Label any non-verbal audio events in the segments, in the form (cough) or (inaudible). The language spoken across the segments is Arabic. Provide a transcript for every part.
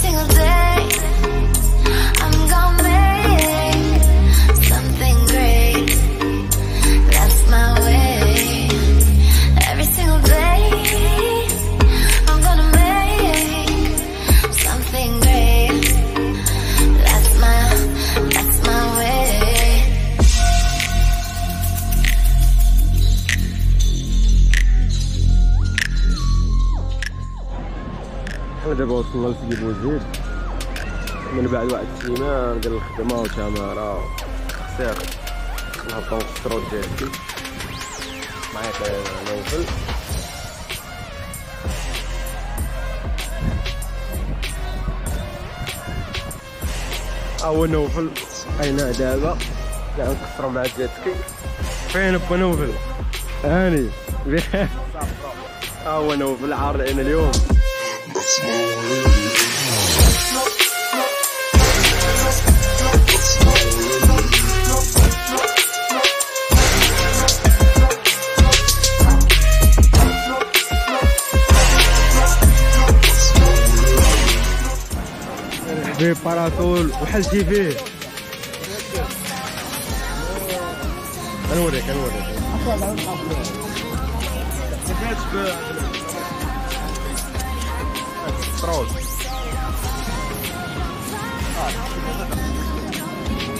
single day. دابا وصلنا لسيدي بوزيد من بعد واحد السيمان ديال الخدمة وتمارة خسير نهبطو نفطرو الجيتي معايا نوفل ها هو نوفل. أين دابا؟ كاع نكسرو مع الجيتسكي فين با نوفل؟ هاني. (laughs) ها هو نوفل عارض اليوم. فيه باراسول وحلتي فيه نوريك نوريك ترول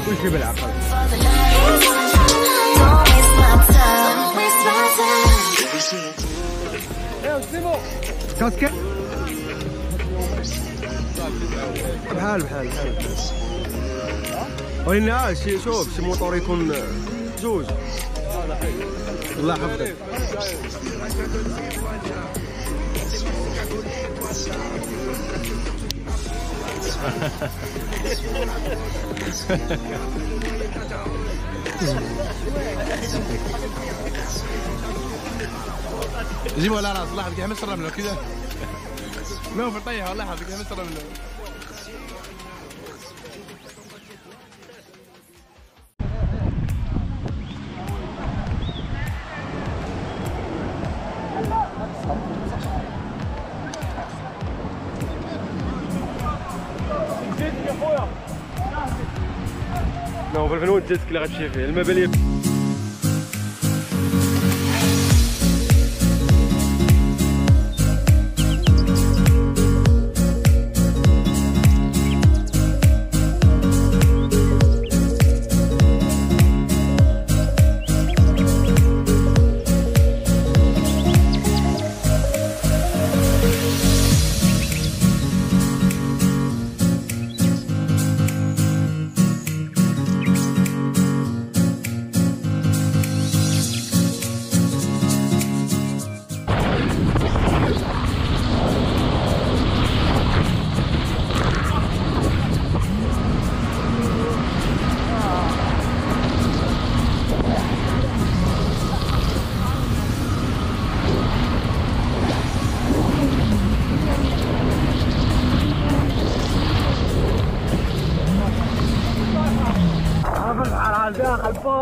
كل شيء بالعقل بحال بحال بحال ولينا شي شوف شي موطور يكون جوج الله يحفظك جيبوا على راس الله يحفظك يحمس الرمله كذا. نوف طيح والله يحفظك No, volevo un gest che l'ha ricevuto, il mio.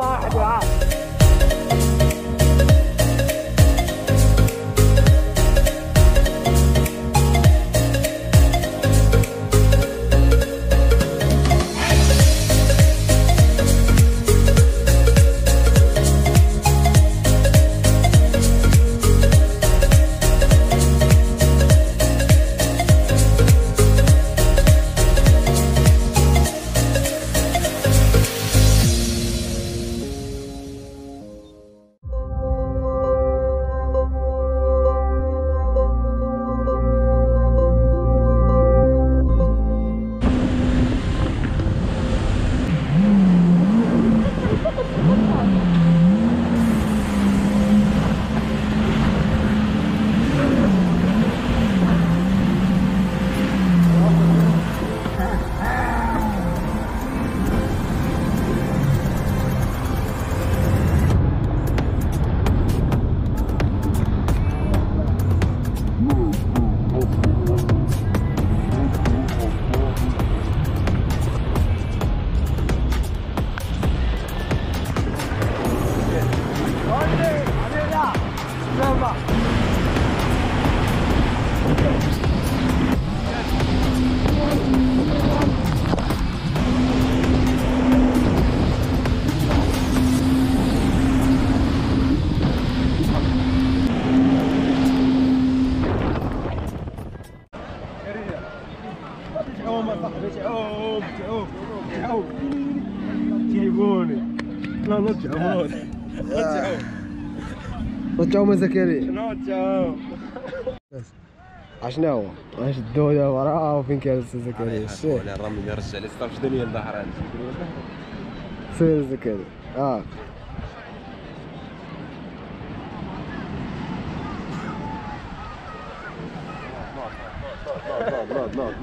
二，二二。فيه المباليه رجعوا رجعوا رجعوا ما زكريا. رجعوا عشنا هو. واش الدودة وراه وفين كان السي زكريا؟ الشيخ ولا الرمي اللي رجع لي صافي دنيا الظهر سير زكريا. آه.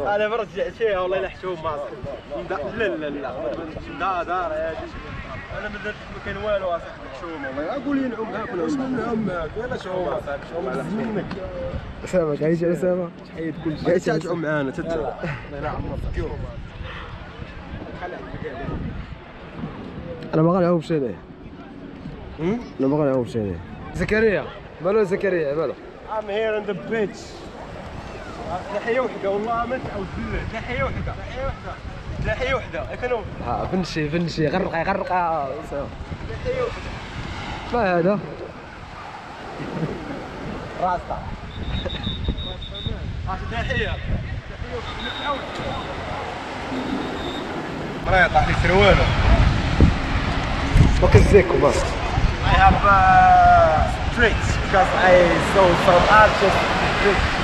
أنا برجع شيء والله يلحشوهم ما لا لا لا دا دار يا. أنا ما درت ما كان والو اصاحبي حشومه والله. أقول ينعم معاك ولا نعم معاك يلا شومه اصاحبي سامك عايش على سامة حيد كل شيء. معانا تتعب الله أنا ما غنعاوبش عليه أنا ما غنعاوبش عليه زكريا. مالو زكريا مالو I'm here in the beach. تحية وحدة والله ما تعاود بالله تحية وحدة. تحية وحدة. تحية وحدة كانوا ها فنشي فنشي غرقا غرقا سامة. ما هذا؟ راستا تحية مرة يطلع لي سروالو فك الزيكو بس. I have uh, tricks because I saw some artists tricks